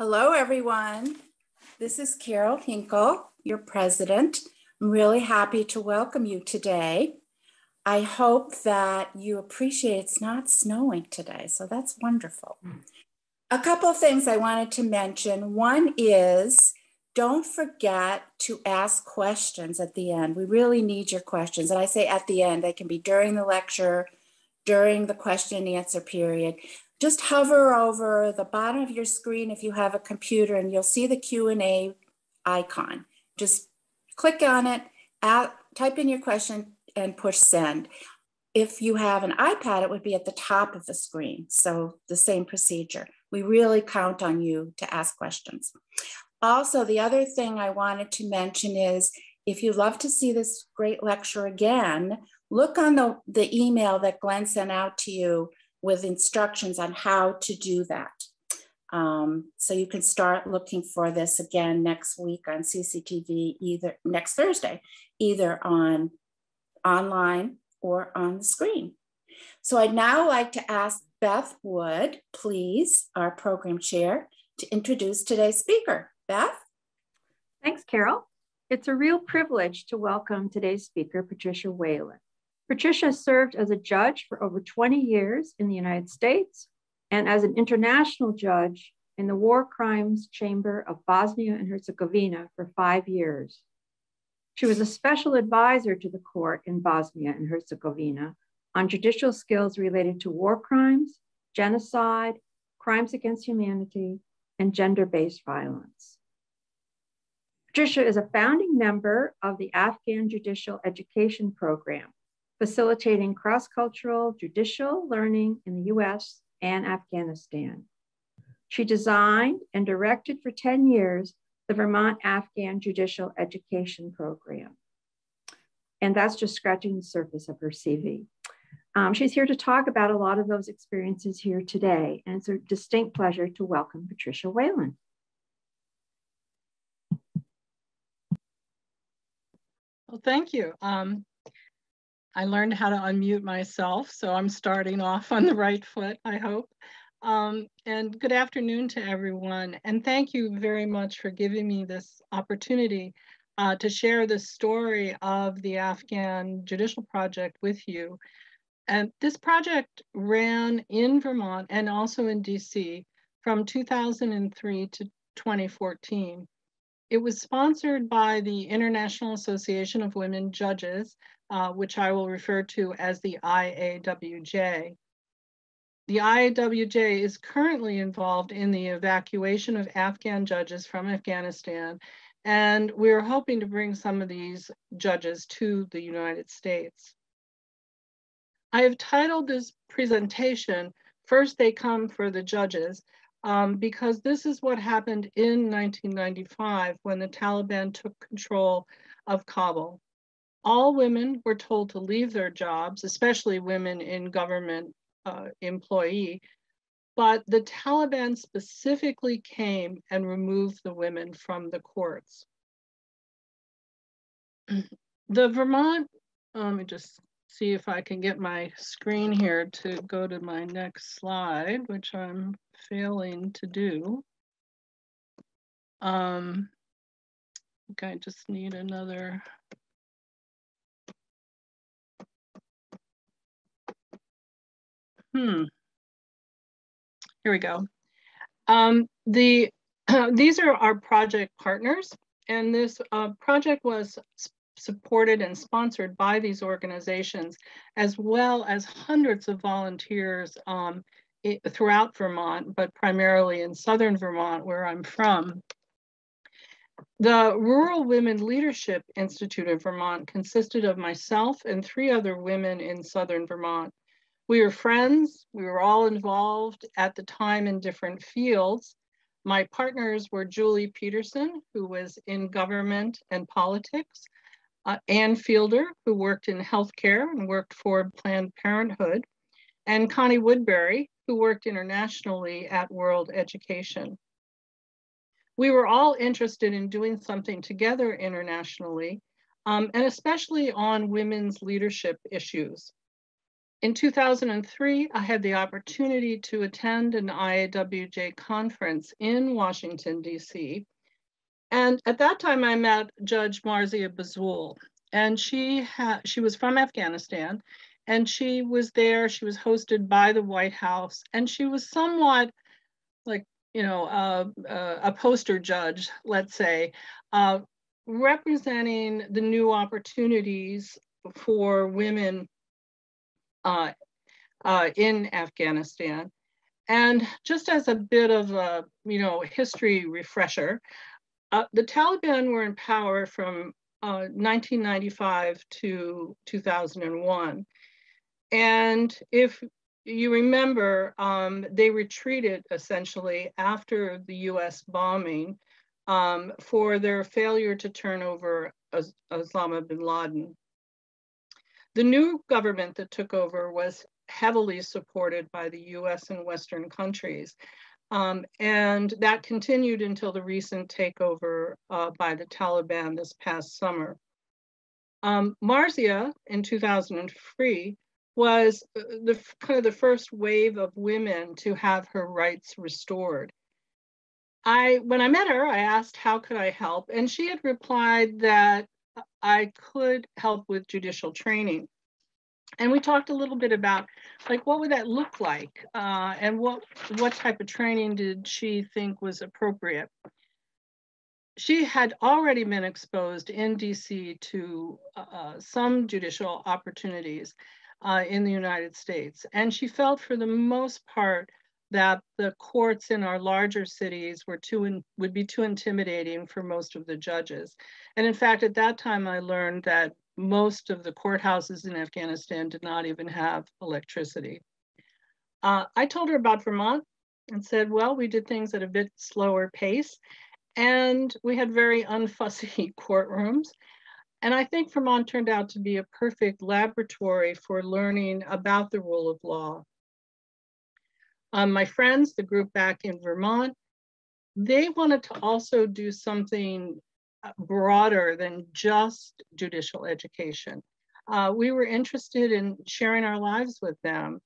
Hello, everyone. This is Carol Hinkle, your president. I'm really happy to welcome you today. I hope that you appreciate it's not snowing today, so that's wonderful. A couple of things I wanted to mention. One is don't forget to ask questions at the end. We really need your questions. And I say at the end, they can be during the lecture, during the question and answer period just hover over the bottom of your screen if you have a computer and you'll see the Q&A icon. Just click on it, type in your question and push send. If you have an iPad, it would be at the top of the screen. So the same procedure. We really count on you to ask questions. Also, the other thing I wanted to mention is if you'd love to see this great lecture again, look on the, the email that Glenn sent out to you with instructions on how to do that. Um, so you can start looking for this again next week on CCTV, either next Thursday, either on online or on the screen. So I'd now like to ask Beth Wood, please, our program chair, to introduce today's speaker. Beth? Thanks, Carol. It's a real privilege to welcome today's speaker, Patricia Whalen. Patricia served as a judge for over 20 years in the United States and as an international judge in the War Crimes Chamber of Bosnia and Herzegovina for five years. She was a special advisor to the court in Bosnia and Herzegovina on judicial skills related to war crimes, genocide, crimes against humanity, and gender based violence. Patricia is a founding member of the Afghan Judicial Education Program, facilitating cross-cultural judicial learning in the US and Afghanistan. She designed and directed for 10 years the Vermont Afghan Judicial Education Program. And that's just scratching the surface of her CV. Um, she's here to talk about a lot of those experiences here today. And it's a distinct pleasure to welcome Patricia Whalen. Well, thank you. Um, I learned how to unmute myself, so I'm starting off on the right foot, I hope. Um, and good afternoon to everyone. And thank you very much for giving me this opportunity uh, to share the story of the Afghan Judicial Project with you. And this project ran in Vermont and also in DC from 2003 to 2014. It was sponsored by the International Association of Women Judges uh, which I will refer to as the IAWJ. The IAWJ is currently involved in the evacuation of Afghan judges from Afghanistan, and we're hoping to bring some of these judges to the United States. I have titled this presentation, First They Come for the Judges, um, because this is what happened in 1995 when the Taliban took control of Kabul all women were told to leave their jobs, especially women in government uh, employee. But the Taliban specifically came and removed the women from the courts. The Vermont, let me just see if I can get my screen here to go to my next slide, which I'm failing to do. Um, okay, I just need another Hmm. Here we go. Um, the these are our project partners, and this uh, project was supported and sponsored by these organizations, as well as hundreds of volunteers um, it, throughout Vermont, but primarily in Southern Vermont, where I'm from. The Rural Women Leadership Institute of Vermont consisted of myself and three other women in Southern Vermont we were friends. We were all involved at the time in different fields. My partners were Julie Peterson, who was in government and politics, uh, Ann Fielder, who worked in healthcare and worked for Planned Parenthood, and Connie Woodbury, who worked internationally at World Education. We were all interested in doing something together internationally, um, and especially on women's leadership issues. In 2003, I had the opportunity to attend an IAWJ conference in Washington, DC. And at that time, I met Judge Marzia Basel, and she had she was from Afghanistan, and she was there. She was hosted by the White House, and she was somewhat like you know uh, uh, a poster judge, let's say, uh, representing the new opportunities for women uh, uh, in Afghanistan. And just as a bit of a you know history refresher, uh, the Taliban were in power from 1995 uh, to 2001. And if you remember, um, they retreated essentially after the US bombing um, for their failure to turn over Osama bin Laden. The new government that took over was heavily supported by the US and Western countries. Um, and that continued until the recent takeover uh, by the Taliban this past summer. Um, Marzia in 2003 was uh, the kind of the first wave of women to have her rights restored. I, when I met her, I asked how could I help, and she had replied that I could help with judicial training. And we talked a little bit about like what would that look like, uh, and what what type of training did she think was appropriate. She had already been exposed in DC to uh, some judicial opportunities uh, in the United States, and she felt for the most part that the courts in our larger cities were too in, would be too intimidating for most of the judges. And in fact, at that time, I learned that most of the courthouses in Afghanistan did not even have electricity. Uh, I told her about Vermont and said, well, we did things at a bit slower pace and we had very unfussy courtrooms. And I think Vermont turned out to be a perfect laboratory for learning about the rule of law. Um, my friends, the group back in Vermont, they wanted to also do something uh, broader than just judicial education. Uh, we were interested in sharing our lives with them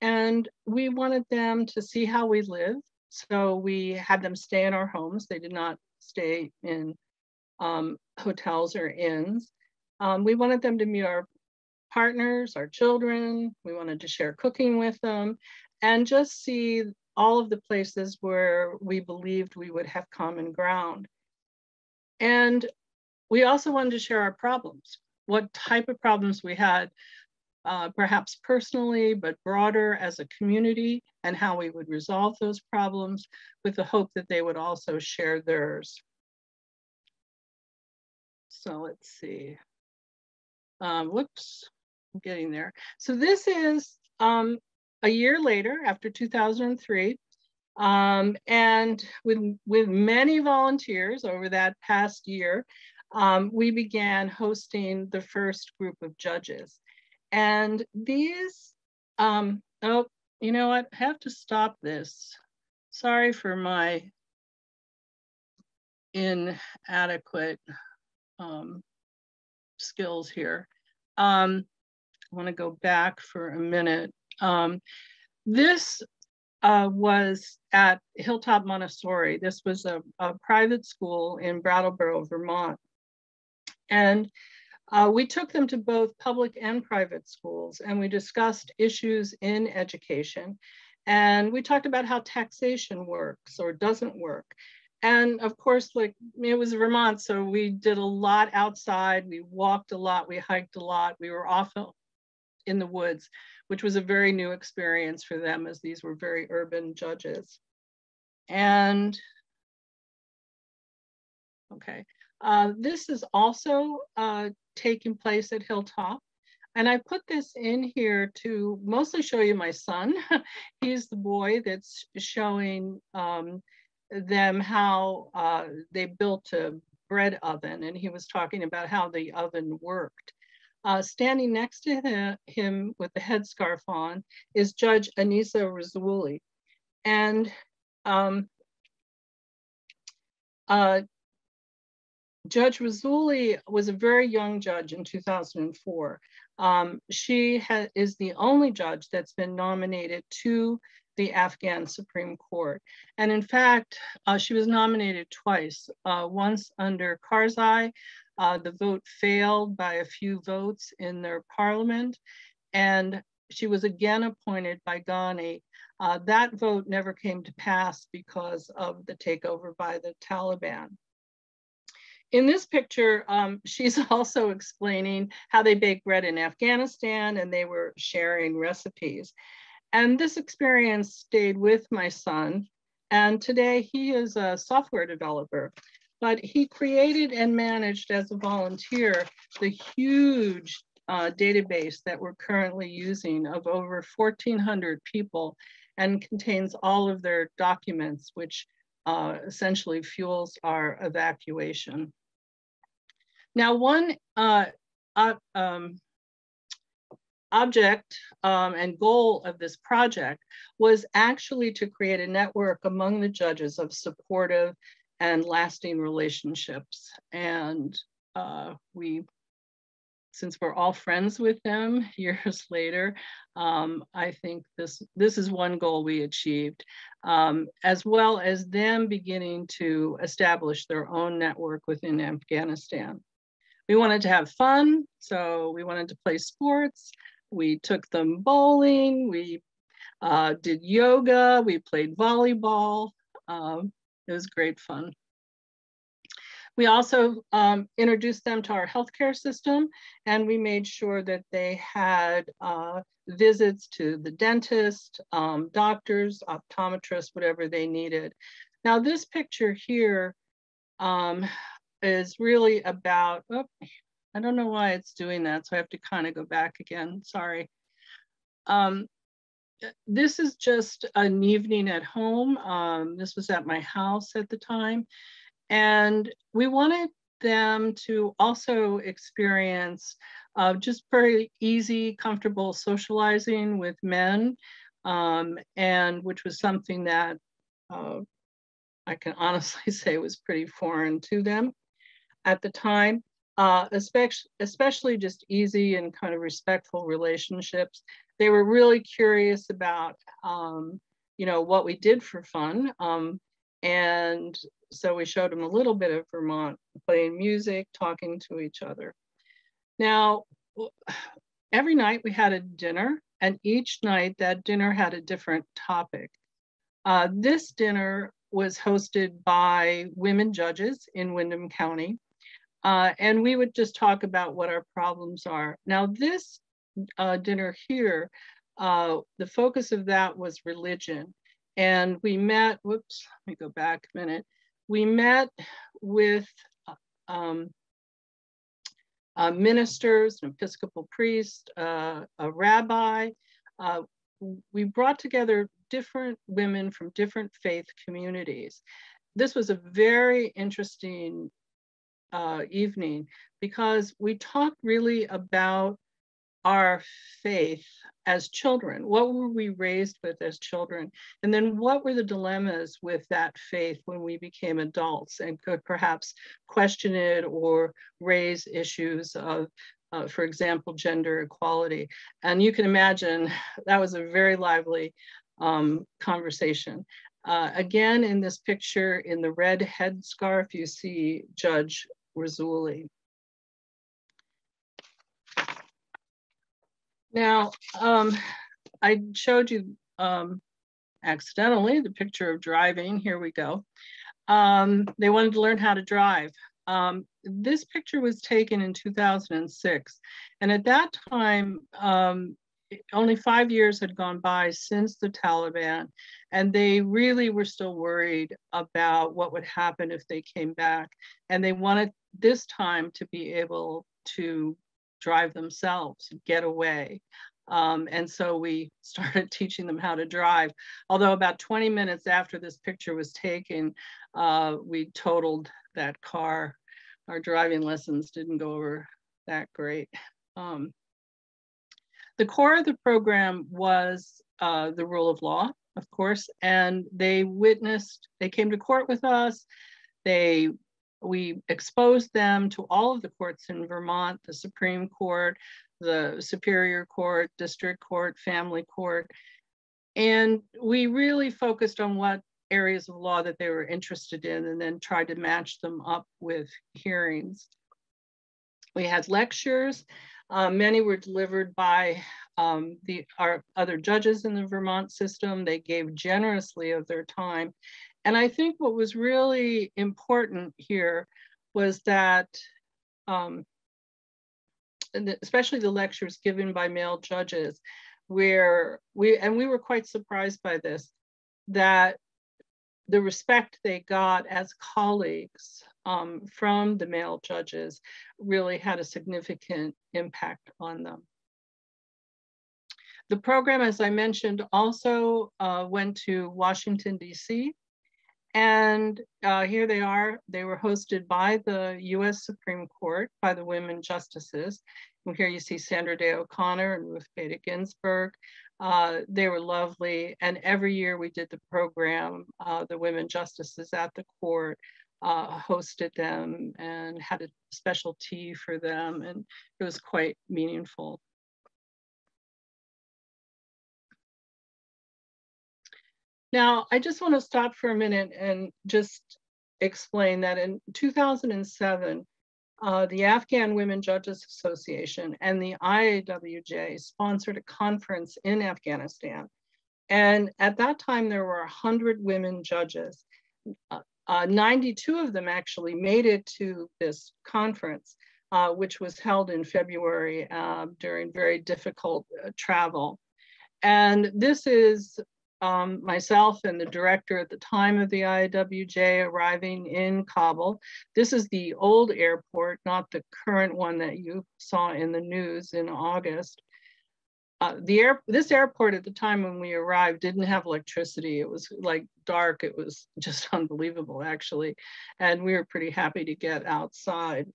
and we wanted them to see how we live. So we had them stay in our homes. They did not stay in um, hotels or inns. Um, we wanted them to meet our partners, our children. We wanted to share cooking with them and just see all of the places where we believed we would have common ground. And we also wanted to share our problems, what type of problems we had, uh, perhaps personally, but broader as a community, and how we would resolve those problems with the hope that they would also share theirs. So let's see. Um, whoops, I'm getting there. So this is um, a year later, after 2003, um, and with, with many volunteers over that past year, um, we began hosting the first group of judges. And these, um, oh, you know what, I have to stop this. Sorry for my inadequate um, skills here. Um, I wanna go back for a minute. Um, this uh, was at Hilltop Montessori. This was a, a private school in Brattleboro, Vermont. And uh, we took them to both public and private schools and we discussed issues in education. And we talked about how taxation works or doesn't work. And of course, like it was Vermont, so we did a lot outside. We walked a lot, we hiked a lot. We were often in the woods which was a very new experience for them as these were very urban judges. And, okay, uh, this is also uh, taking place at Hilltop. And I put this in here to mostly show you my son. He's the boy that's showing um, them how uh, they built a bread oven. And he was talking about how the oven worked. Uh, standing next to him, with the headscarf on is Judge Anisa Razzouli. And um, uh, Judge Razzouli was a very young judge in 2004. Um, she is the only judge that's been nominated to the Afghan Supreme Court. And in fact, uh, she was nominated twice, uh, once under Karzai. Uh, the vote failed by a few votes in their parliament. And she was again appointed by Ghani. Uh, that vote never came to pass because of the takeover by the Taliban. In this picture, um, she's also explaining how they bake bread in Afghanistan and they were sharing recipes. And this experience stayed with my son. And today he is a software developer, but he created and managed as a volunteer the huge uh, database that we're currently using of over 1,400 people and contains all of their documents, which uh, essentially fuels our evacuation. Now, one uh, um, object um, and goal of this project was actually to create a network among the judges of supportive and lasting relationships. And uh, we, since we're all friends with them years later, um, I think this, this is one goal we achieved, um, as well as them beginning to establish their own network within Afghanistan. We wanted to have fun, so we wanted to play sports. We took them bowling, we uh, did yoga, we played volleyball. Um, it was great fun. We also um, introduced them to our healthcare system and we made sure that they had uh, visits to the dentist, um, doctors, optometrists, whatever they needed. Now this picture here um, is really about, oh, I don't know why it's doing that, so I have to kind of go back again, sorry. Um, this is just an evening at home. Um, this was at my house at the time. And we wanted them to also experience uh, just very easy, comfortable socializing with men, um, and which was something that uh, I can honestly say was pretty foreign to them at the time uh, especially, especially just easy and kind of respectful relationships. They were really curious about, um, you know, what we did for fun. Um, and so we showed them a little bit of Vermont, playing music, talking to each other. Now, every night we had a dinner, and each night that dinner had a different topic. Uh, this dinner was hosted by women judges in Windham County. Uh, and we would just talk about what our problems are. Now this uh, dinner here, uh, the focus of that was religion. And we met, whoops, let me go back a minute. We met with um, uh, ministers, an Episcopal priest, uh, a rabbi. Uh, we brought together different women from different faith communities. This was a very interesting uh, evening because we talked really about our faith as children. What were we raised with as children? And then what were the dilemmas with that faith when we became adults and could perhaps question it or raise issues of, uh, for example, gender equality? And you can imagine that was a very lively um, conversation. Uh, again, in this picture, in the red headscarf, you see Judge Razuli. Now, um, I showed you um, accidentally the picture of driving. Here we go. Um, they wanted to learn how to drive. Um, this picture was taken in 2006. And at that time, um, only five years had gone by since the Taliban, and they really were still worried about what would happen if they came back. And they wanted this time to be able to drive themselves, get away. Um, and so we started teaching them how to drive. Although about 20 minutes after this picture was taken, uh, we totaled that car. Our driving lessons didn't go over that great. Um, the core of the program was uh, the rule of law, of course, and they witnessed, they came to court with us. They, we exposed them to all of the courts in Vermont, the Supreme Court, the Superior Court, District Court, Family Court. And we really focused on what areas of law that they were interested in and then tried to match them up with hearings. We had lectures. Uh, many were delivered by um, the our other judges in the Vermont system. They gave generously of their time. And I think what was really important here was that um, especially the lectures given by male judges, where we, and we were quite surprised by this, that the respect they got as colleagues um, from the male judges really had a significant impact on them. The program, as I mentioned, also uh, went to Washington, D.C. And uh, here they are. They were hosted by the US Supreme Court, by the women justices. And here you see Sandra Day O'Connor and Ruth Bader Ginsburg. Uh, they were lovely. And every year we did the program, uh, the women justices at the court uh, hosted them and had a special tea for them. And it was quite meaningful. Now, I just want to stop for a minute and just explain that in 2007, uh, the Afghan Women Judges Association and the IAWJ sponsored a conference in Afghanistan. And at that time, there were 100 women judges. Uh, uh, 92 of them actually made it to this conference, uh, which was held in February uh, during very difficult uh, travel. And this is um, myself and the director at the time of the IWJ arriving in Kabul. This is the old airport, not the current one that you saw in the news in August. Uh, the air, this airport at the time when we arrived didn't have electricity. It was like dark. It was just unbelievable, actually. And we were pretty happy to get outside.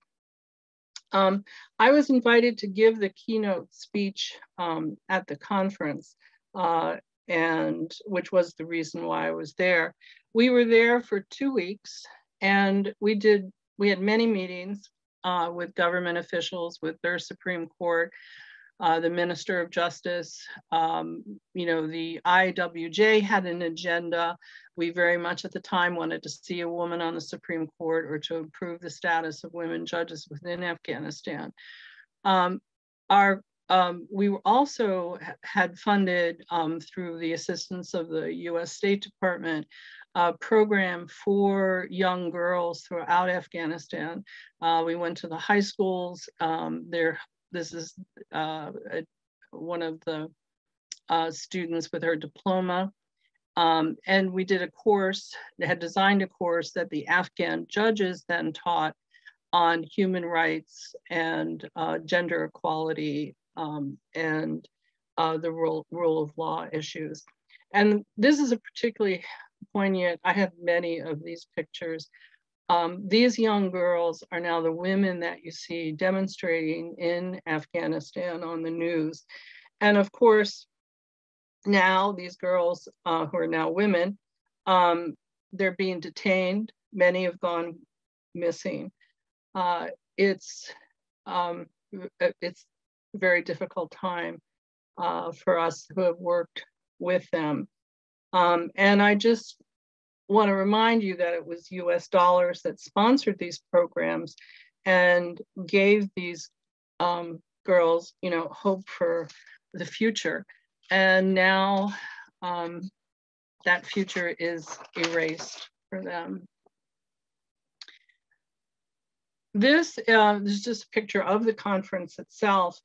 Um, I was invited to give the keynote speech um, at the conference. Uh, and which was the reason why I was there. We were there for two weeks and we did, we had many meetings uh, with government officials, with their Supreme Court, uh, the Minister of Justice, um, you know, the IWJ had an agenda. We very much at the time wanted to see a woman on the Supreme Court or to improve the status of women judges within Afghanistan. Um, our um, we also had funded um, through the assistance of the US State Department a program for young girls throughout Afghanistan. Uh, we went to the high schools. Um, there, this is uh, a, one of the uh, students with her diploma. Um, and we did a course, they had designed a course that the Afghan judges then taught on human rights and uh, gender equality um, and uh, the rule, rule of law issues. And this is a particularly poignant, I have many of these pictures. Um, these young girls are now the women that you see demonstrating in Afghanistan on the news. And of course, now these girls uh, who are now women, um, they're being detained. Many have gone missing. Uh, it's um, it's very difficult time uh, for us who have worked with them. Um, and I just want to remind you that it was US dollars that sponsored these programs and gave these um, girls, you know, hope for the future. And now um, that future is erased for them. This, uh, this is just a picture of the conference itself.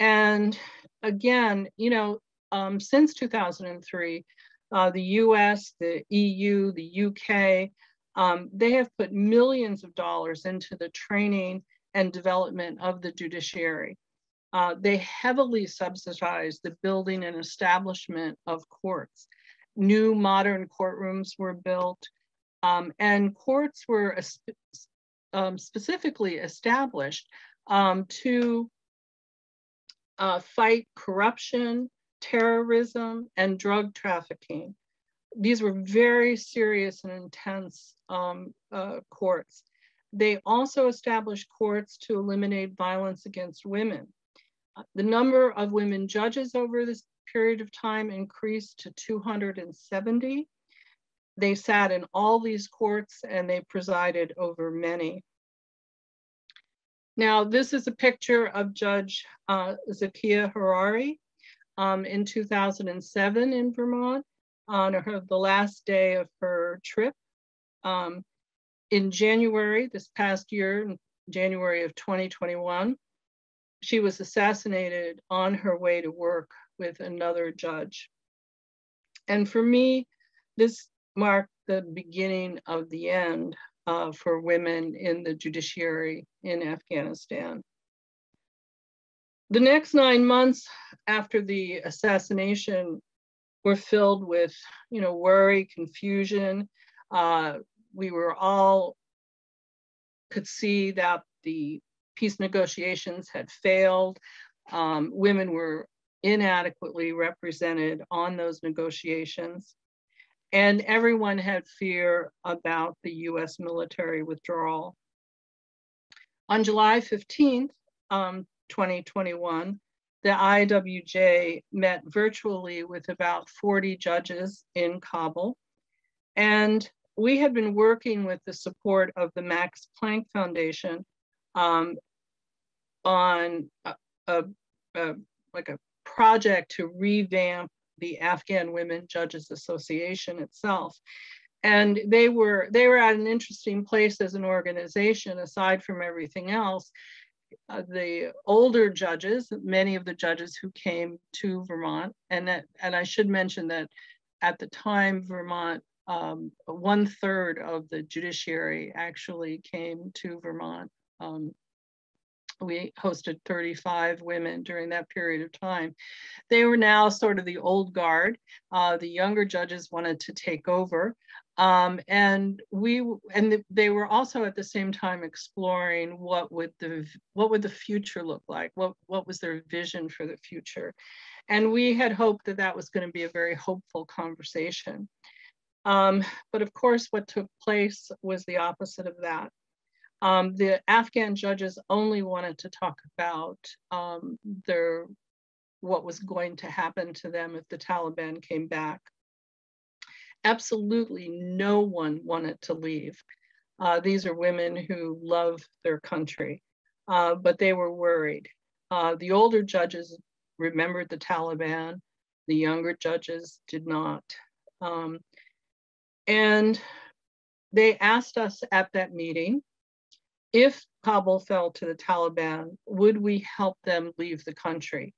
And again, you know, um, since 2003, uh, the US, the EU, the UK, um, they have put millions of dollars into the training and development of the judiciary. Uh, they heavily subsidize the building and establishment of courts. New modern courtrooms were built, um, and courts were um, specifically established um, to uh, fight corruption, terrorism, and drug trafficking. These were very serious and intense um, uh, courts. They also established courts to eliminate violence against women. The number of women judges over this period of time increased to 270. They sat in all these courts and they presided over many. Now, this is a picture of Judge uh, Zakia Herawi um, in 2007 in Vermont on her, the last day of her trip. Um, in January, this past year, January of 2021, she was assassinated on her way to work with another judge. And for me, this marked the beginning of the end uh, for women in the judiciary in Afghanistan. The next nine months after the assassination were filled with, you know, worry, confusion. Uh, we were all could see that the peace negotiations had failed. Um, women were inadequately represented on those negotiations. And everyone had fear about the US military withdrawal. On July 15th, um, 2021, the IWJ met virtually with about 40 judges in Kabul. And we had been working with the support of the Max Planck Foundation um, on a, a, a, like a project to revamp the Afghan Women Judges Association itself. And they were they were at an interesting place as an organization, aside from everything else. Uh, the older judges, many of the judges who came to Vermont, and that, and I should mention that at the time, Vermont, um, one third of the judiciary actually came to Vermont. Um, we hosted 35 women during that period of time. They were now sort of the old guard. Uh, the younger judges wanted to take over. Um, and we and they were also at the same time exploring what would the what would the future look like what what was their vision for the future and we had hoped that that was going to be a very hopeful conversation um, but of course what took place was the opposite of that um, the Afghan judges only wanted to talk about um, their what was going to happen to them if the Taliban came back. Absolutely no one wanted to leave. Uh, these are women who love their country, uh, but they were worried. Uh, the older judges remembered the Taliban, the younger judges did not. Um, and they asked us at that meeting if Kabul fell to the Taliban, would we help them leave the country?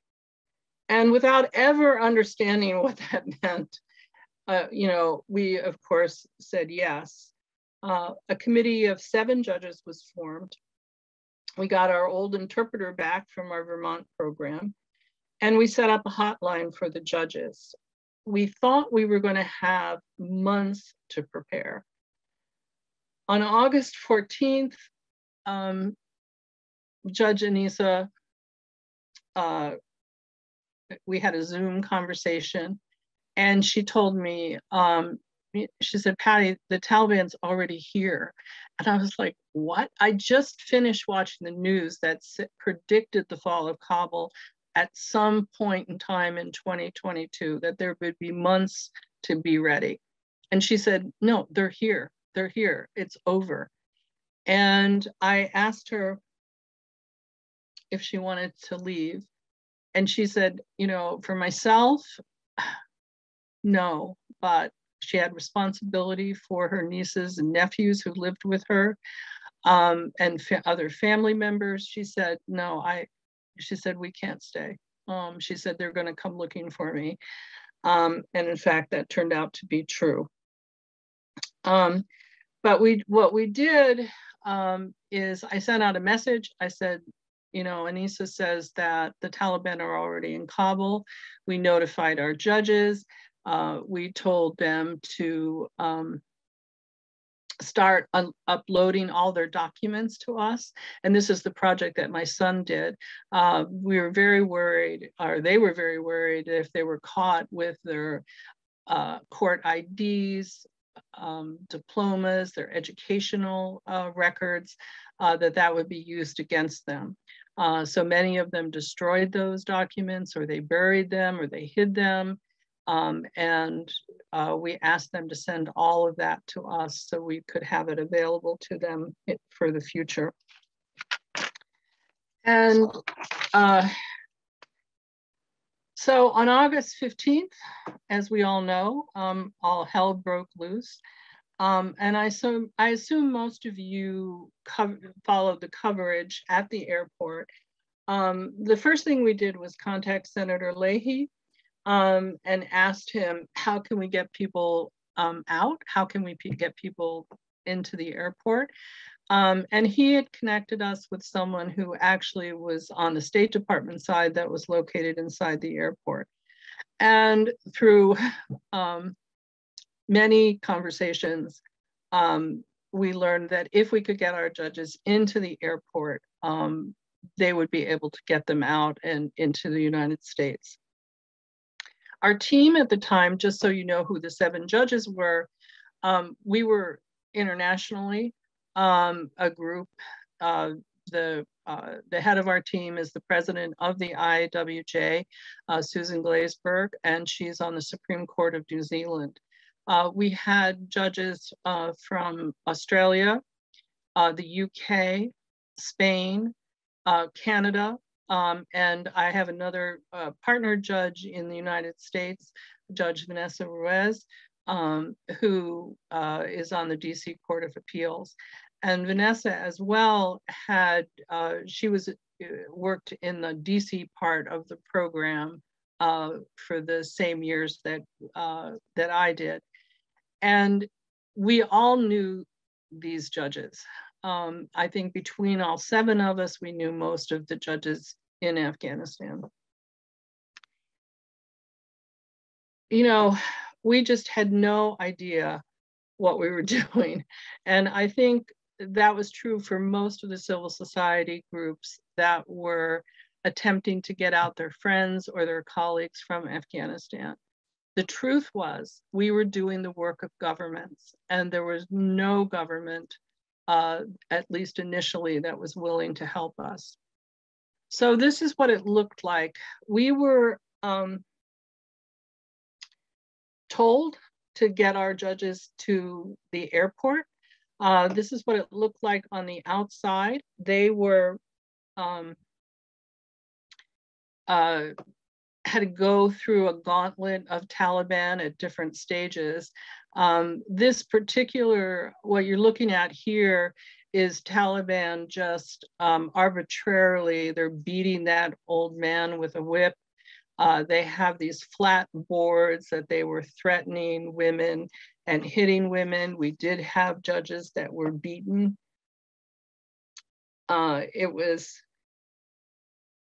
And without ever understanding what that meant, uh, you know, we of course said yes. Uh, a committee of seven judges was formed. We got our old interpreter back from our Vermont program, and we set up a hotline for the judges. We thought we were going to have months to prepare. On August 14th, um, Judge Anissa, uh, we had a Zoom conversation, and she told me, um, she said, Patty, the Taliban's already here. And I was like, what? I just finished watching the news that predicted the fall of Kabul at some point in time in 2022, that there would be months to be ready. And she said, no, they're here. They're here. It's over. And I asked her if she wanted to leave. And she said, you know, for myself, no, but she had responsibility for her nieces and nephews who lived with her um, and fa other family members. She said, no, I, she said, we can't stay. Um, she said, they're going to come looking for me. Um, and in fact, that turned out to be true. Um, but we, what we did um, is I sent out a message. I said, you know, Anissa says that the Taliban are already in Kabul. We notified our judges. Uh, we told them to um, start uploading all their documents to us. And this is the project that my son did. Uh, we were very worried, or they were very worried if they were caught with their uh, court IDs um, diplomas, their educational uh, records, uh, that that would be used against them. Uh, so many of them destroyed those documents or they buried them or they hid them. Um, and uh, we asked them to send all of that to us so we could have it available to them for the future. And uh, so on August 15th, as we all know, um, all hell broke loose. Um, and I, so, I assume most of you followed the coverage at the airport. Um, the first thing we did was contact Senator Leahy um, and asked him, how can we get people um, out? How can we get people into the airport? Um, and he had connected us with someone who actually was on the State Department side that was located inside the airport. And through um, many conversations, um, we learned that if we could get our judges into the airport, um, they would be able to get them out and into the United States. Our team at the time, just so you know who the seven judges were, um, we were internationally um, a group. Uh, the uh, the head of our team is the president of the IWJ, uh, Susan Glazebrook, and she's on the Supreme Court of New Zealand. Uh, we had judges uh, from Australia, uh, the UK, Spain, Canada, um, and I have another partner judge in the United States, Judge Vanessa Ruiz, um, who uh, is on the DC Court of Appeals. And Vanessa as well had, uh, she was uh, worked in the DC part of the program uh, for the same years that, uh, that I did. And we all knew these judges. Um, I think between all seven of us, we knew most of the judges in Afghanistan. You know, we just had no idea what we were doing. And I think that was true for most of the civil society groups that were attempting to get out their friends or their colleagues from Afghanistan. The truth was, we were doing the work of governments, and there was no government, uh, at least initially, that was willing to help us. So, this is what it looked like. We were um, told to get our judges to the airport. Uh, this is what it looked like on the outside. They were um, uh, had to go through a gauntlet of Taliban at different stages. Um, this particular, what you're looking at here is Taliban just um, arbitrarily, they're beating that old man with a whip uh, they have these flat boards that they were threatening women and hitting women. We did have judges that were beaten. Uh, it was,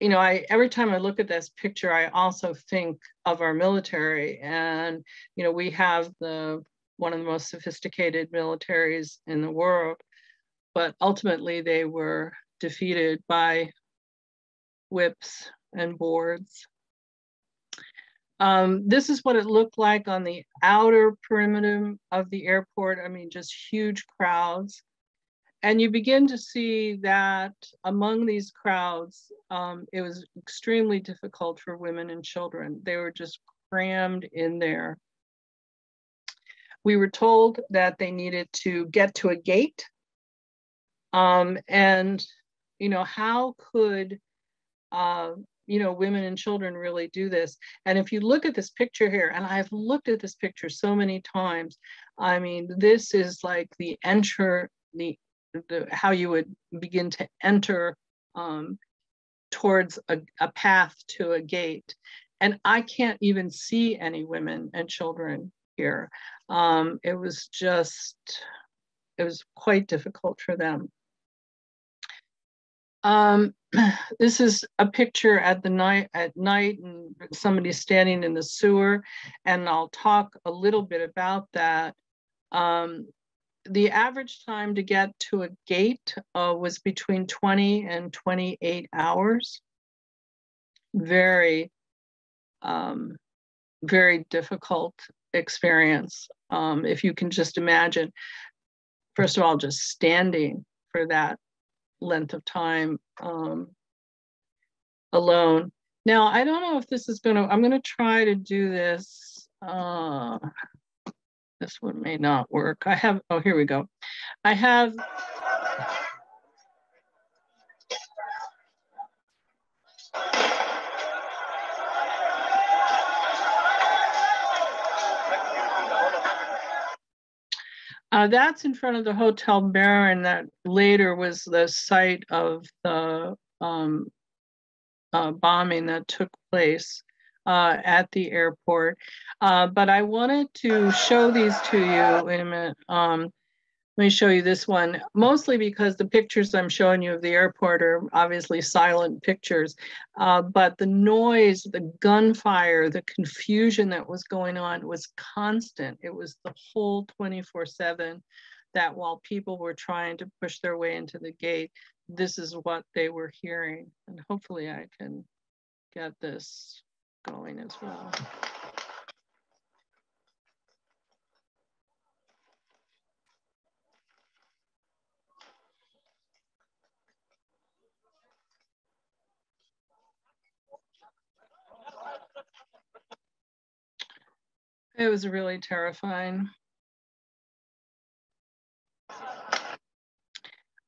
you know, I every time I look at this picture, I also think of our military, and you know, we have the one of the most sophisticated militaries in the world, but ultimately they were defeated by whips and boards um, this is what it looked like on the outer perimeter of the airport. I mean, just huge crowds. And you begin to see that among these crowds, um, it was extremely difficult for women and children. They were just crammed in there. We were told that they needed to get to a gate. Um, and, you know, how could uh, you know, women and children really do this. And if you look at this picture here, and I've looked at this picture so many times, I mean, this is like the enter, the, the how you would begin to enter um, towards a, a path to a gate. And I can't even see any women and children here. Um, it was just, it was quite difficult for them. Um, this is a picture at the night at night and somebody standing in the sewer, and I'll talk a little bit about that. Um, the average time to get to a gate uh, was between 20 and 28 hours. Very, um, very difficult experience. Um, if you can just imagine, first of all, just standing for that length of time um, alone. Now, I don't know if this is going to, I'm going to try to do this. Uh, this one may not work. I have, oh, here we go. I have Uh, that's in front of the Hotel Baron that later was the site of the um, uh, bombing that took place uh, at the airport. Uh, but I wanted to show these to you. Wait a minute. Um, let me show you this one, mostly because the pictures I'm showing you of the airport are obviously silent pictures, uh, but the noise, the gunfire, the confusion that was going on was constant. It was the whole 24 seven that while people were trying to push their way into the gate, this is what they were hearing. And hopefully I can get this going as well. It was really terrifying.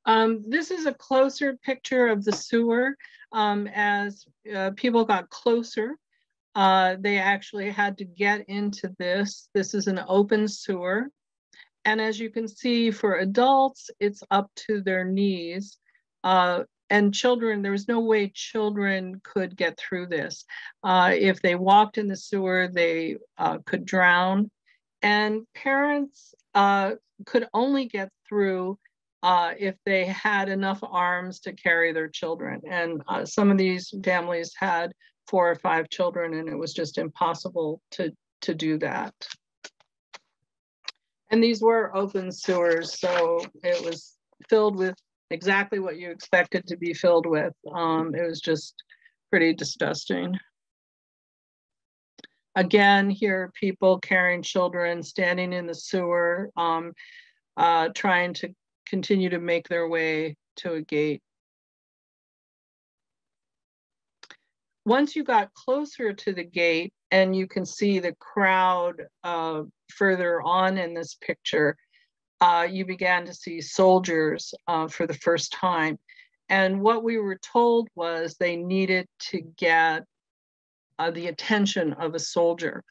Um, this is a closer picture of the sewer. Um, as uh, people got closer, uh, they actually had to get into this. This is an open sewer. And as you can see for adults, it's up to their knees. Uh, and children, there was no way children could get through this. Uh, if they walked in the sewer, they uh, could drown. And parents uh, could only get through uh, if they had enough arms to carry their children. And uh, some of these families had four or five children, and it was just impossible to, to do that. And these were open sewers, so it was filled with exactly what you expected to be filled with. Um, it was just pretty disgusting. Again, here are people carrying children, standing in the sewer, um, uh, trying to continue to make their way to a gate. Once you got closer to the gate and you can see the crowd uh, further on in this picture, uh, you began to see soldiers uh, for the first time. And what we were told was they needed to get uh, the attention of a soldier.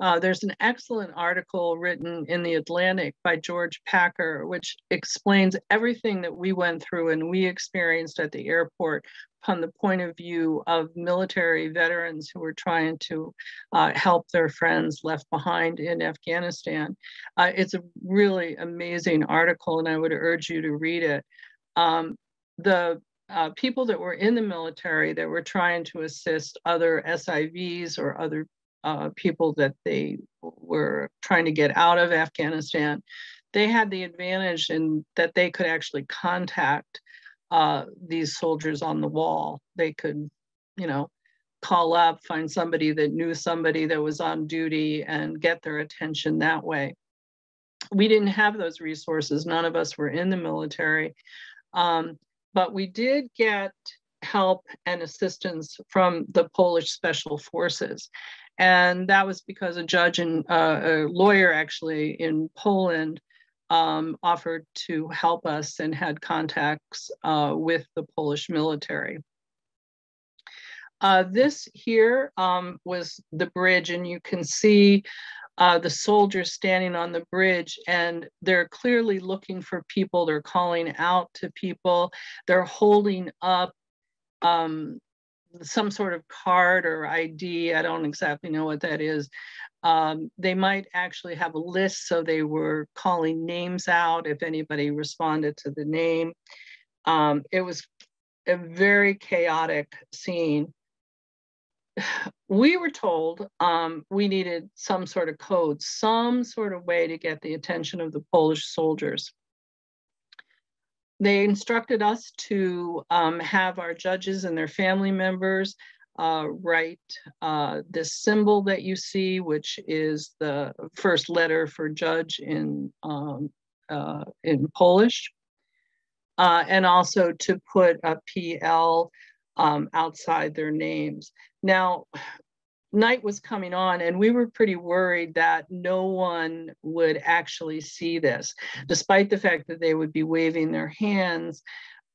Uh, there's an excellent article written in The Atlantic by George Packer, which explains everything that we went through and we experienced at the airport from the point of view of military veterans who were trying to uh, help their friends left behind in Afghanistan. Uh, it's a really amazing article, and I would urge you to read it. Um, the uh, people that were in the military that were trying to assist other SIVs or other uh, people that they were trying to get out of Afghanistan, they had the advantage in that they could actually contact uh, these soldiers on the wall. They could, you know, call up, find somebody that knew somebody that was on duty and get their attention that way. We didn't have those resources. None of us were in the military. Um, but we did get help and assistance from the Polish Special Forces. And that was because a judge and uh, a lawyer actually in Poland um, offered to help us and had contacts uh, with the Polish military. Uh, this here um, was the bridge, and you can see uh, the soldiers standing on the bridge and they're clearly looking for people. They're calling out to people. They're holding up um, some sort of card or ID. I don't exactly know what that is. Um, they might actually have a list, so they were calling names out if anybody responded to the name. Um, it was a very chaotic scene we were told um, we needed some sort of code, some sort of way to get the attention of the Polish soldiers. They instructed us to um, have our judges and their family members uh, write uh, this symbol that you see, which is the first letter for judge in, um, uh, in Polish. Uh, and also to put a PL um, outside their names. Now, night was coming on and we were pretty worried that no one would actually see this. Despite the fact that they would be waving their hands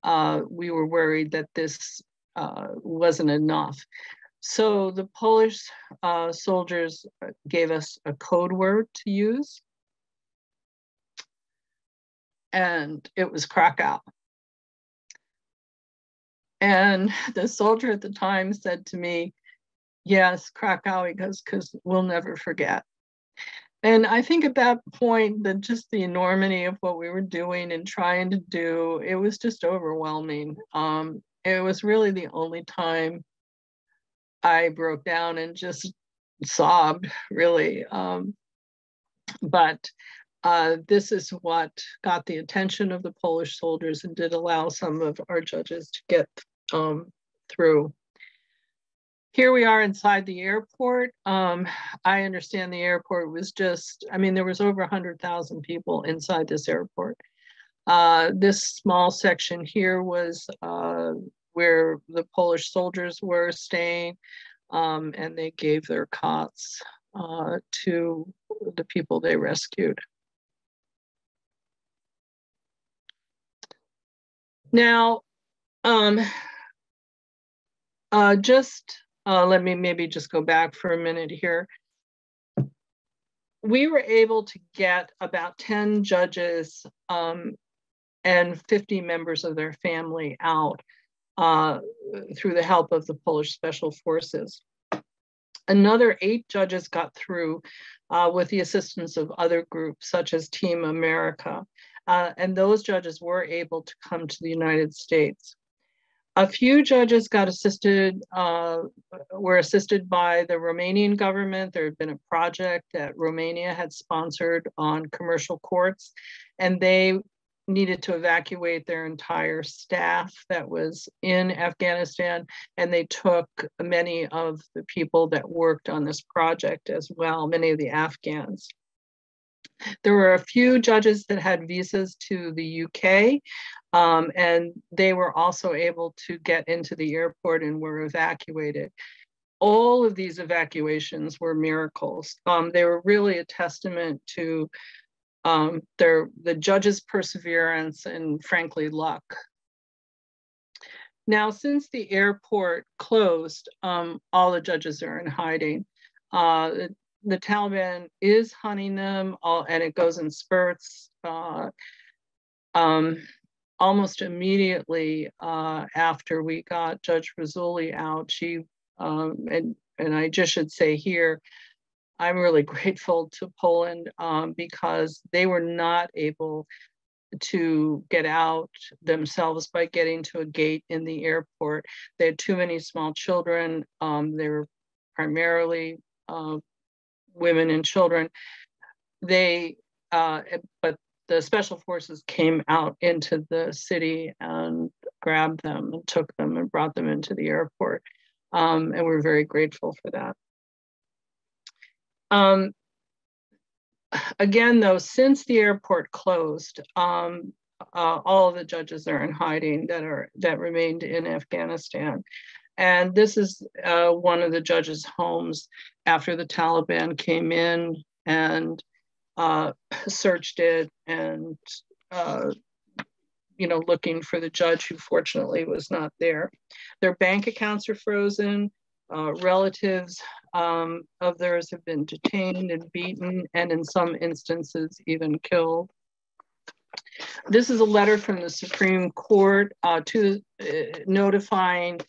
uh, we were worried that this uh, wasn't enough. So the polish uh, soldiers gave us a code word to use. And it was krakow and the soldier at the time said to me yes, Krakow, because because we'll never forget. And I think at that point, that just the enormity of what we were doing and trying to do, it was just overwhelming. Um, it was really the only time I broke down and just sobbed, really. Um, but uh, this is what got the attention of the Polish soldiers and did allow some of our judges to get um, through. Here we are inside the airport. Um, I understand the airport was just, I mean, there was over 100,000 people inside this airport. Uh, this small section here was uh, where the Polish soldiers were staying, um, and they gave their cots uh, to the people they rescued. Now, um, uh, just uh, let me maybe just go back for a minute here. We were able to get about 10 judges um, and 50 members of their family out uh, through the help of the Polish Special Forces. Another eight judges got through uh, with the assistance of other groups such as Team America. Uh, and those judges were able to come to the United States. A few judges got assisted, uh, were assisted by the Romanian government. There had been a project that Romania had sponsored on commercial courts, and they needed to evacuate their entire staff that was in Afghanistan, and they took many of the people that worked on this project as well, many of the Afghans. There were a few judges that had visas to the UK, um, and they were also able to get into the airport and were evacuated. All of these evacuations were miracles. Um, they were really a testament to um, their the judges' perseverance and, frankly, luck. Now, since the airport closed, um, all the judges are in hiding. Uh, the Taliban is hunting them, all, and it goes in spurts. Uh, um, almost immediately uh, after we got Judge Rasuli out, she um, and and I just should say here, I'm really grateful to Poland um, because they were not able to get out themselves by getting to a gate in the airport. They had too many small children. Um, they were primarily uh, women and children. They, uh, but the special forces came out into the city and grabbed them and took them and brought them into the airport. Um, and we're very grateful for that. Um, again, though, since the airport closed, um, uh, all of the judges are in hiding that are that remained in Afghanistan. And this is uh, one of the judges' homes after the Taliban came in and uh, searched it and, uh, you know, looking for the judge who fortunately was not there. Their bank accounts are frozen. Uh, relatives um, of theirs have been detained and beaten, and in some instances, even killed. This is a letter from the Supreme Court uh, to uh, notifying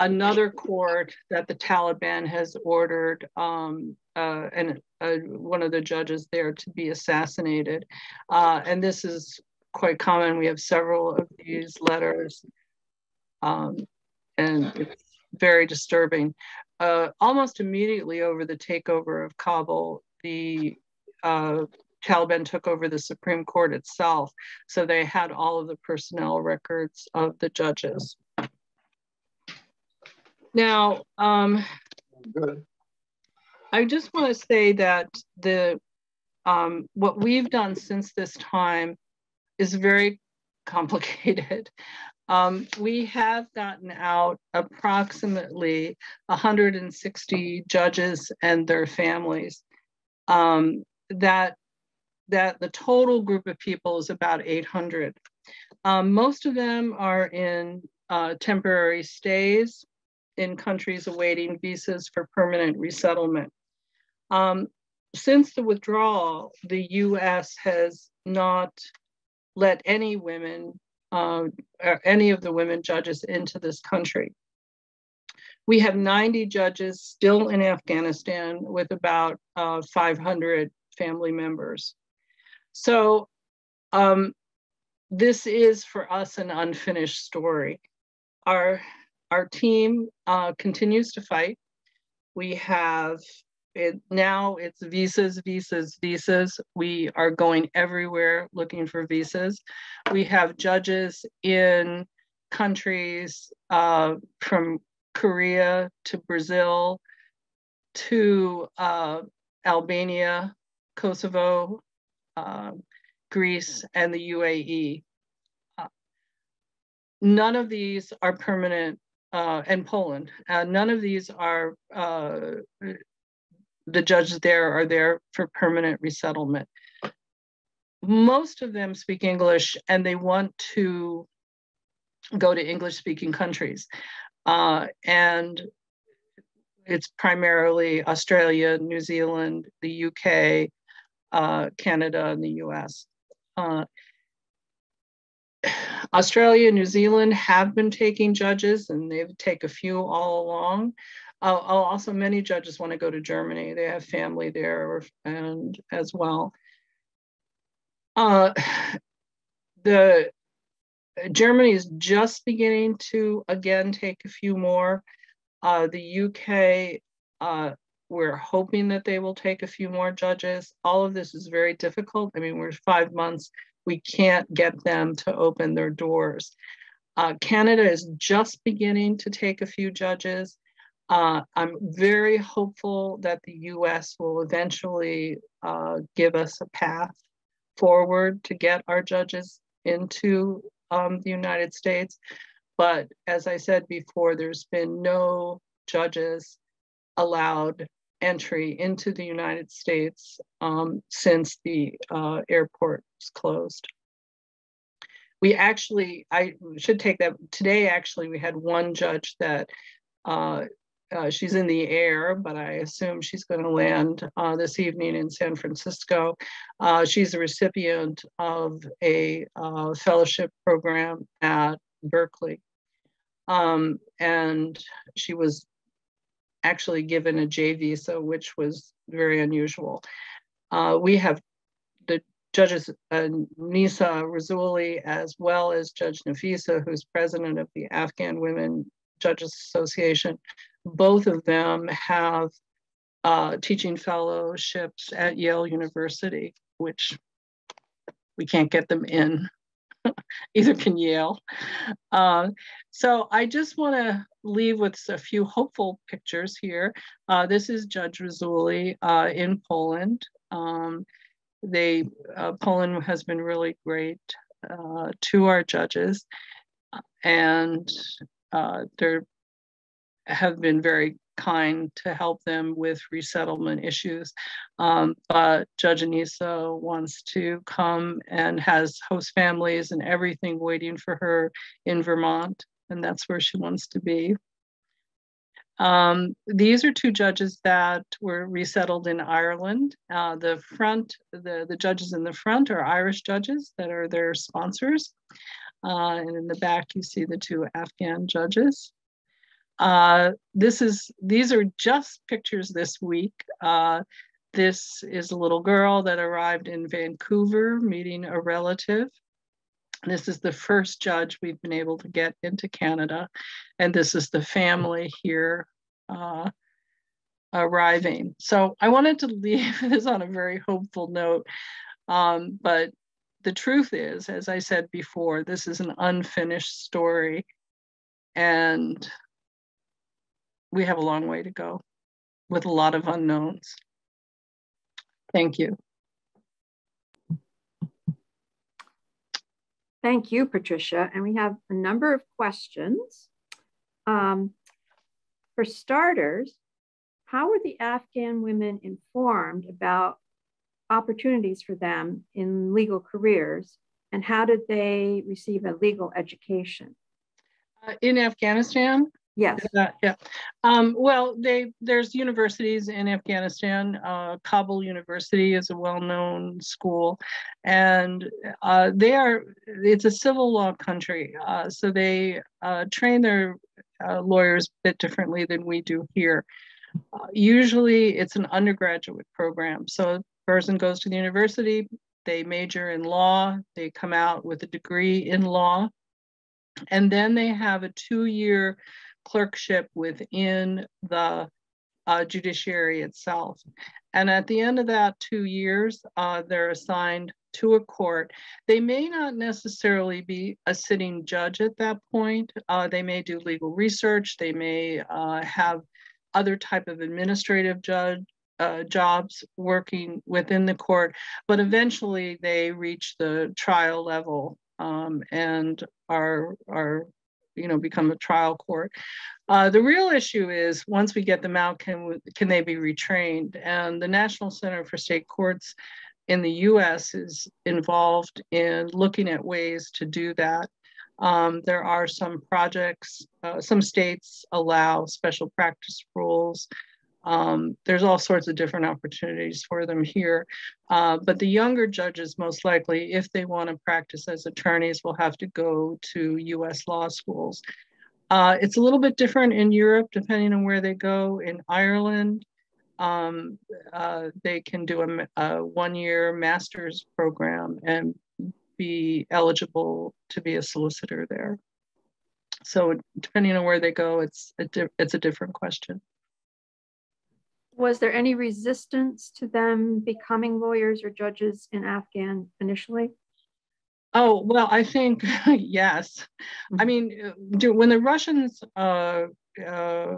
another court that the Taliban has ordered um, uh, and uh, one of the judges there to be assassinated. Uh, and this is quite common. We have several of these letters, um, and it's very disturbing. Uh, almost immediately over the takeover of Kabul, the uh, Taliban took over the Supreme Court itself. So they had all of the personnel records of the judges. Now, um, Good. I just want to say that the um, what we've done since this time is very complicated. Um, we have gotten out approximately 160 judges and their families. Um, that that the total group of people is about 800. Um, most of them are in uh, temporary stays in countries awaiting visas for permanent resettlement. Um, since the withdrawal, the US has not let any women, uh, or any of the women judges into this country. We have 90 judges still in Afghanistan with about uh, 500 family members. So um, this is for us an unfinished story. Our, our team uh, continues to fight. We have it, now it's visas, visas, visas. We are going everywhere looking for visas. We have judges in countries uh, from Korea to Brazil to uh, Albania, Kosovo, uh, Greece, and the UAE. Uh, none of these are permanent, uh, and Poland. Uh, none of these are, uh, the judges there are there for permanent resettlement. Most of them speak English and they want to go to English speaking countries. Uh, and it's primarily Australia, New Zealand, the UK, uh, Canada, and the US. Australia, New Zealand have been taking judges and they take a few all along. Uh, also, many judges want to go to Germany. They have family there and as well. Uh, the Germany is just beginning to again take a few more. Uh, the UK, uh, we're hoping that they will take a few more judges. All of this is very difficult. I mean, we're five months. We can't get them to open their doors. Uh, Canada is just beginning to take a few judges. Uh, I'm very hopeful that the US will eventually uh, give us a path forward to get our judges into um, the United States. But as I said before, there's been no judges allowed entry into the United States um, since the uh, airport was closed. We actually, I should take that, today actually we had one judge that uh, uh, she's in the air, but I assume she's going to land uh, this evening in San Francisco. Uh, she's a recipient of a uh, fellowship program at Berkeley. Um, and she was actually given a J visa, which was very unusual. Uh, we have the judges uh, Nisa Rasuli, as well as Judge Nafisa, who's president of the Afghan Women Judges Association, both of them have uh, teaching fellowships at Yale University, which we can't get them in. Either can Yale. Uh, so I just want to leave with a few hopeful pictures here. Uh, this is Judge Rasuli uh, in Poland. Um, they uh, Poland has been really great uh, to our judges, and uh, they're have been very kind to help them with resettlement issues. Um, but Judge Anissa wants to come and has host families and everything waiting for her in Vermont, and that's where she wants to be. Um, these are two judges that were resettled in Ireland. Uh, the front, the, the judges in the front are Irish judges that are their sponsors. Uh, and in the back, you see the two Afghan judges. Uh, this is these are just pictures this week. Uh, this is a little girl that arrived in Vancouver meeting a relative. This is the first judge we've been able to get into Canada. And this is the family here uh, arriving. So I wanted to leave this on a very hopeful note. Um, but the truth is, as I said before, this is an unfinished story. And we have a long way to go with a lot of unknowns. Thank you. Thank you, Patricia. And we have a number of questions. Um, for starters, how were the Afghan women informed about opportunities for them in legal careers and how did they receive a legal education? Uh, in Afghanistan? Yes. Yeah. Um, well, they there's universities in Afghanistan. Uh, Kabul University is a well-known school, and uh, they are. It's a civil law country, uh, so they uh, train their uh, lawyers a bit differently than we do here. usually, it's an undergraduate program, so a person goes to the university, they major in law, they come out with a degree in law, and then they have a two-year clerkship within the uh, judiciary itself. And at the end of that two years, uh, they're assigned to a court. They may not necessarily be a sitting judge at that point. Uh, they may do legal research. They may uh, have other type of administrative judge uh, jobs working within the court, but eventually they reach the trial level um, and are are you know become a trial court. Uh, the real issue is once we get them out, can can they be retrained? And the National Center for State Courts in the U.S. is involved in looking at ways to do that. Um, there are some projects, uh, some states allow special practice rules um, there's all sorts of different opportunities for them here. Uh, but the younger judges, most likely, if they want to practice as attorneys, will have to go to US law schools. Uh, it's a little bit different in Europe, depending on where they go. In Ireland, um, uh, they can do a, a one year master's program and be eligible to be a solicitor there. So depending on where they go, it's a, it's a different question was there any resistance to them becoming lawyers or judges in Afghan initially? Oh, well, I think yes. I mean, when the Russians uh, uh,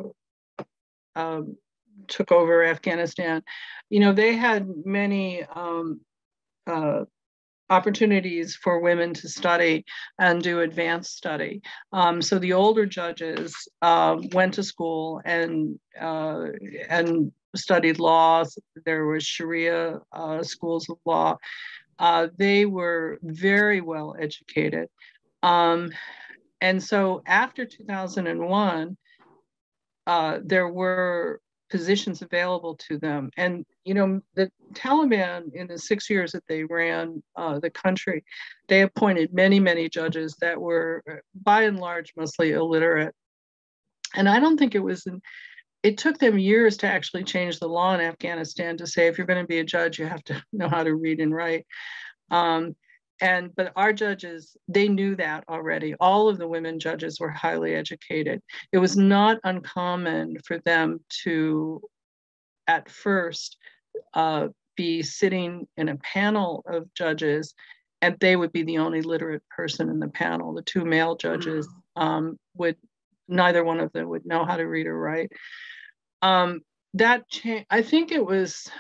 uh, took over Afghanistan, you know, they had many um, uh, opportunities for women to study and do advanced study. Um, so the older judges uh, went to school and uh, and studied law. There was Sharia uh, schools of law. Uh, they were very well educated. Um, and so after 2001, uh, there were positions available to them. And, you know, the Taliban, in the six years that they ran uh, the country, they appointed many, many judges that were, by and large, mostly illiterate. And I don't think it was in, it took them years to actually change the law in Afghanistan to say if you're going to be a judge, you have to know how to read and write. Um, and but our judges, they knew that already. All of the women judges were highly educated. It was not uncommon for them to, at first, uh, be sitting in a panel of judges, and they would be the only literate person in the panel. The two male judges um, would neither one of them would know how to read or write um, that cha- I think it was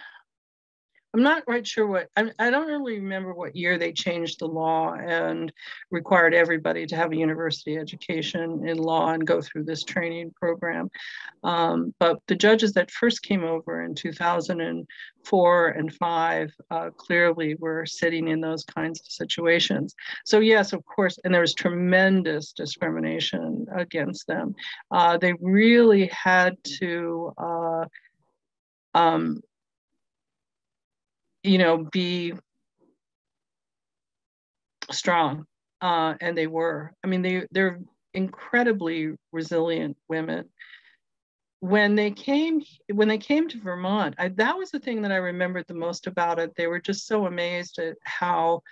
I'm not quite sure what, I, I don't really remember what year they changed the law and required everybody to have a university education in law and go through this training program. Um, but the judges that first came over in 2004 and five uh, clearly were sitting in those kinds of situations. So yes, of course, and there was tremendous discrimination against them. Uh, they really had to uh, um, you know, be strong. Uh, and they were. I mean, they they're incredibly resilient women. When they came when they came to Vermont, I, that was the thing that I remembered the most about it. They were just so amazed at how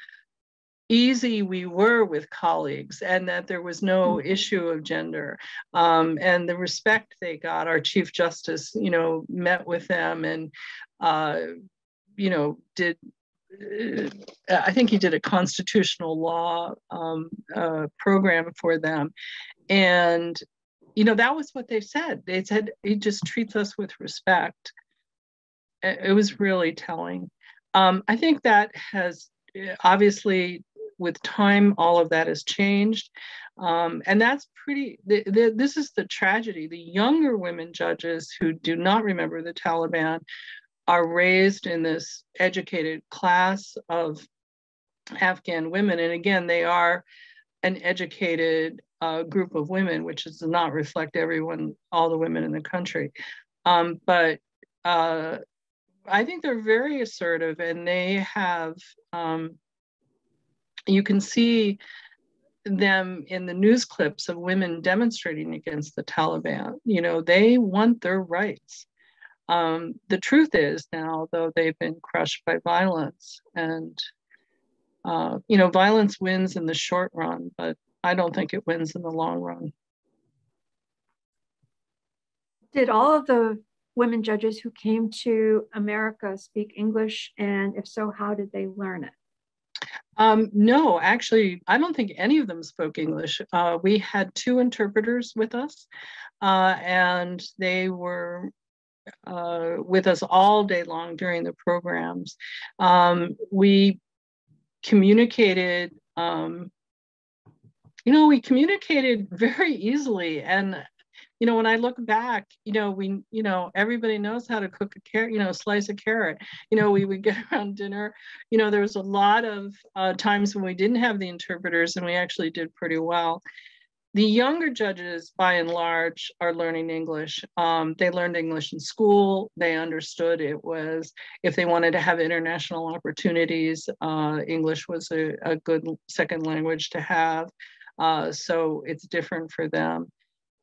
easy we were with colleagues and that there was no mm-hmm. issue of gender um, and the respect they got our chief justice you know met with them and uh, you know, did uh, I think he did a constitutional law um, uh, program for them, and you know, that was what they said. They said he just treats us with respect. It was really telling. Um, I think that has obviously with time, all of that has changed. Um, and that's pretty, the, the, this is the tragedy. The younger women judges who do not remember the Taliban are raised in this educated class of Afghan women. And again, they are an educated uh, group of women, which does not reflect everyone, all the women in the country. Um, but uh, I think they're very assertive and they have, um, you can see them in the news clips of women demonstrating against the Taliban. You know, they want their rights. Um, the truth is now, though, they've been crushed by violence. And, uh, you know, violence wins in the short run, but I don't think it wins in the long run. Did all of the women judges who came to America speak English? And if so, how did they learn it? Um, no, actually, I don't think any of them spoke English. Uh, we had two interpreters with us, uh, and they were uh, with us all day long during the programs. Um, we communicated, um, you know, we communicated very easily. And you know, when I look back, you know, we, you know, everybody knows how to cook a carrot, you know, slice a carrot. You know, we would get around dinner. You know, there was a lot of uh, times when we didn't have the interpreters and we actually did pretty well. The younger judges, by and large, are learning English. Um, they learned English in school. They understood it was, if they wanted to have international opportunities, uh, English was a, a, good second language to have. Uh, so it's different for them.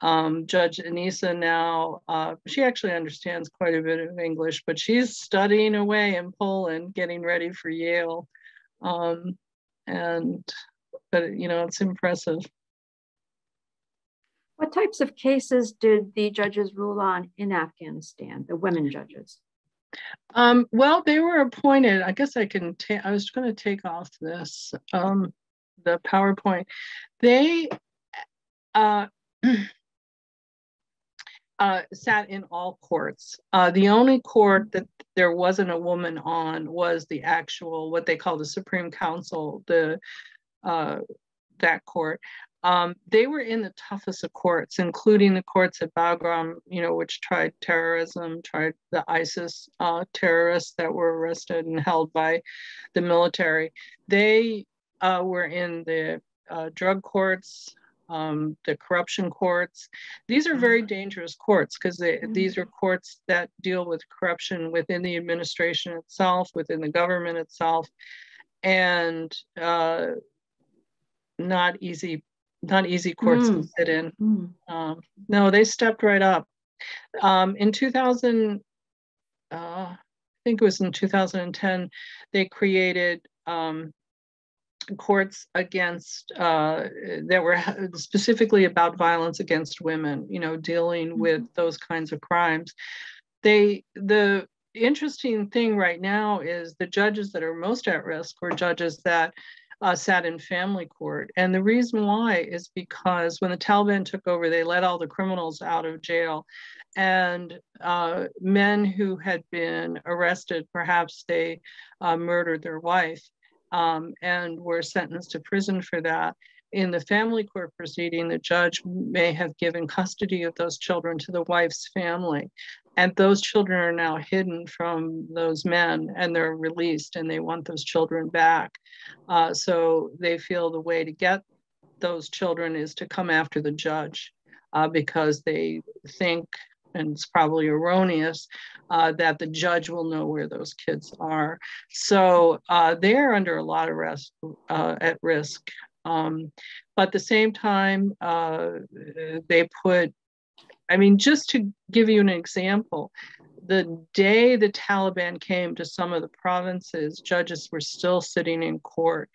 Um, Judge anisa now, uh, she actually understands quite a bit of English, but she's studying away in Poland, getting ready for Yale. Um, and, but you know, it's impressive. What types of cases did the judges rule on in Afghanistan, the women judges? Um, well, they were appointed. I guess I can take, I was going to take off this, um, the PowerPoint. They, uh, uh, sat in all courts. Uh, the only court that there wasn't a woman on was the actual, what they call the Supreme Council, the uh, that court. Um, they were in the toughest of courts, including the courts at Bagram, you know, which tried terrorism, tried the ISIS uh, terrorists that were arrested and held by the military. They uh, were in the uh, drug courts, um, the corruption courts. These are very mm-hmm. dangerous courts because mm-hmm. these are courts that deal with corruption within the administration itself, within the government itself, and uh, not easy, not easy courts mm. to sit in. Mm. Um, no, they stepped right up. Um, in 2000, uh, I think it was in 2010, they created um, courts against uh, that were specifically about violence against women, you know, dealing mm-hmm. with those kinds of crimes. They the interesting thing right now is the judges that are most at risk were judges that uh, sat in family court. And the reason why is because when the Taliban took over, they let all the criminals out of jail. And uh, men who had been arrested, perhaps they uh, murdered their wife, um, and were sentenced to prison for that. In the family court proceeding, the judge may have given custody of those children to the wife's family. And those children are now hidden from those men and they're released and they want those children back. Uh, so they feel the way to get those children is to come after the judge uh, because they think and it's probably erroneous, uh, that the judge will know where those kids are. So uh, they're under a lot of risk, uh, at risk. Um, but at the same time, uh, they put, I mean, just to give you an example, the day the Taliban came to some of the provinces, judges were still sitting in court.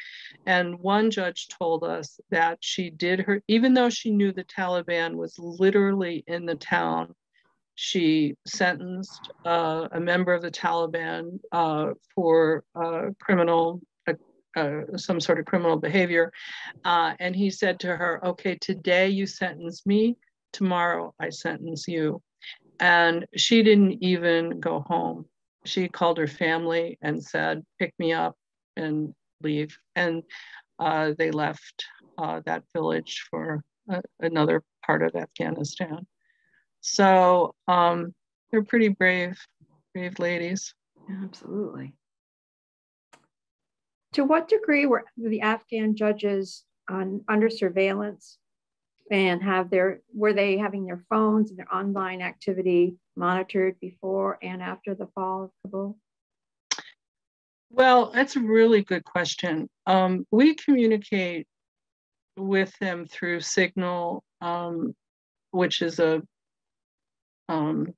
And one judge told us that she did her, even though she knew the Taliban was literally in the town, she sentenced uh, a member of the Taliban uh, for uh, criminal, uh, uh, some sort of criminal behavior. And he said to her, okay, today you sentence me, tomorrow I sentence you. And she didn't even go home. She called her family and said, pick me up and leave. And uh, they left uh, that village for another part of Afghanistan. So um, they're pretty brave, brave ladies. Absolutely. To what degree were the Afghan judges on, under surveillance and have their were they having their phones and their online activity monitored before and after the fall of Kabul? Well, that's a really good question. Um, we communicate with them through Signal, um, which is a um,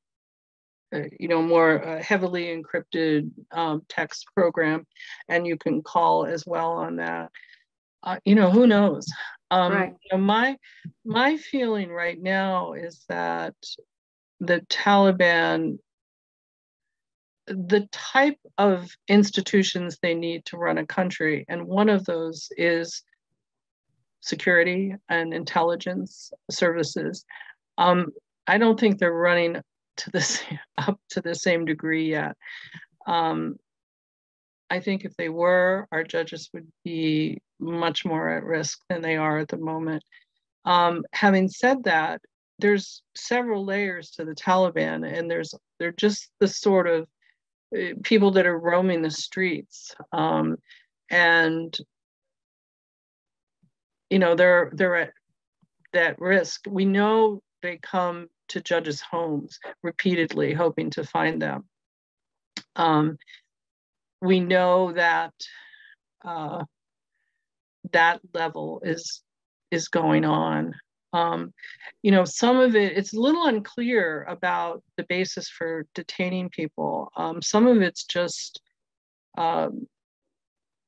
you know more uh, heavily encrypted um, text program, and you can call as well on that. Uh, you know who knows um, right. You know, my my feeling right now is that the Taliban, the type of institutions they need to run a country, and one of those is security and intelligence services. Um, I don't think they're running to the up to the same degree yet. Um, I think if they were, our judges would be much more at risk than they are at the moment. Um, having said that, there's several layers to the Taliban, and there's they're just the sort of uh, people that are roaming the streets, um, and you know they're they're at that risk. We know they come to judges' homes repeatedly, hoping to find them. Um, we know that uh, that level is is going on. Um, you know, some of it it's a little unclear about the basis for detaining people. Um, some of it's just um,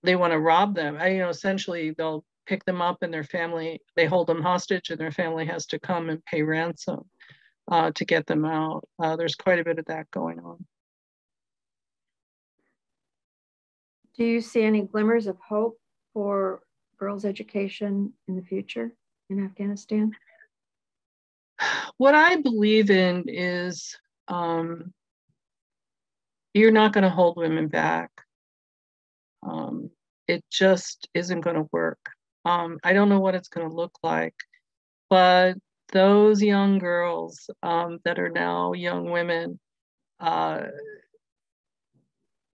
they want to rob them. I, you know, essentially they'll pick them up and their family they hold them hostage and their family has to come and pay ransom uh, to get them out. Uh, there's quite a bit of that going on. Do you see any glimmers of hope for girls' education in the future in Afghanistan? What I believe in is um, you're not going to hold women back. Um, it just isn't going to work. Um, I don't know what it's going to look like, but those young girls um, that are now young women, uh,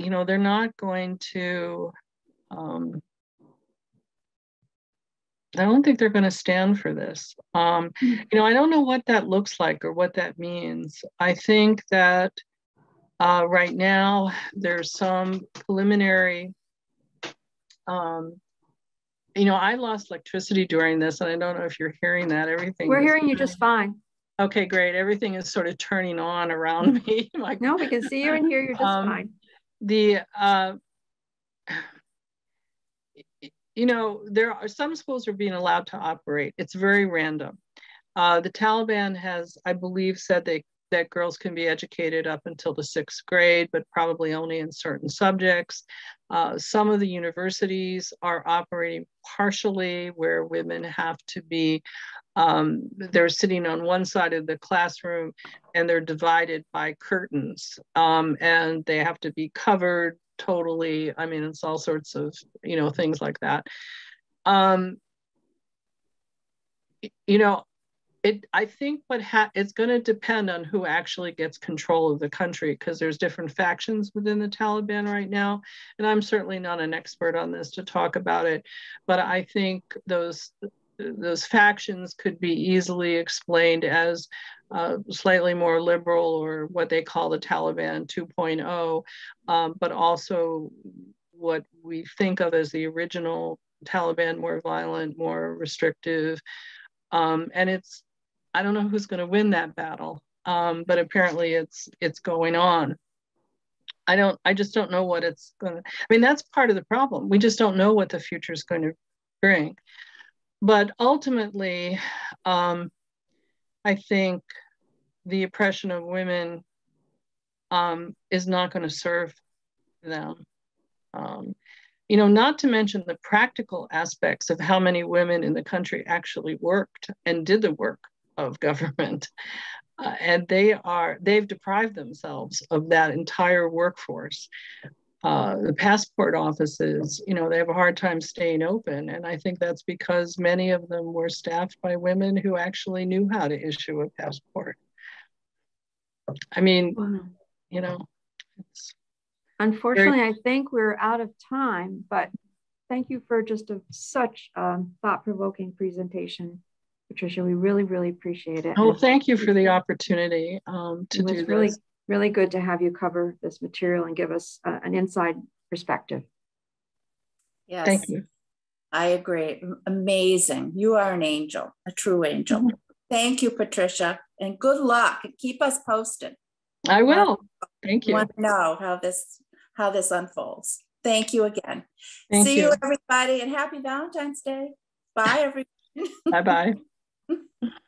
you know, they're not going to, um, I don't think they're going to stand for this. Um, hmm. you know, I don't know what that looks like or what that means. I think that uh, right now there's some preliminary, um, you know, I lost electricity during this, and I don't know if you're hearing that. Everything. We're hearing you just fine. Okay, great. Everything is sort of turning on around me. like, no, we can see you and hear you just um, fine the uh, you know there are some schools are being allowed to operate it's very random uh, the taliban has i believe said they that girls can be educated up until the sixth grade, but probably only in certain subjects. Uh, some of the universities are operating partially where women have to be um, they're sitting on one side of the classroom and they're divided by curtains um, and they have to be covered totally. I mean, it's all sorts of, you know, things like that. Um, you know, it, I think what ha- it's going to depend on who actually gets control of the country because there's different factions within the Taliban right now, and I'm certainly not an expert on this to talk about it, but I think those those factions could be easily explained as uh, slightly more liberal or what they call the Taliban 2.0, um, but also what we think of as the original Taliban, more violent, more restrictive. Um, and it's, I don't know who's going to win that battle, um, but apparently it's it's going on. I don't, I just don't know what it's going to. I mean, that's part of the problem. We just don't know what the future is going to bring but ultimately, um, I think the oppression of women um, is not going to serve them. Um, you know, not to mention the practical aspects of how many women in the country actually worked and did the work of government. Uh, and they are they've deprived themselves of that entire workforce uh, the passport offices, you know, they have a hard time staying open. And I think that's because many of them were staffed by women who actually knew how to issue a passport. I mean, wow. you know, unfortunately. I think we're out of time, but thank you for just a, such a thought provoking presentation. Patricia, we really, really appreciate it. Oh, thank you for the opportunity um, to do really, this really good to have you cover this material and give us uh, an inside perspective. Yes. Thank you. I agree. Amazing. You are an angel, a true angel. Mm -hmm. Thank you, Patricia, and good luck. Keep us posted. I will. Thank you. Want to know how this how this unfolds. Thank you again. Thank See you. you, everybody, and happy Valentine's Day. Bye, everyone. bye bye.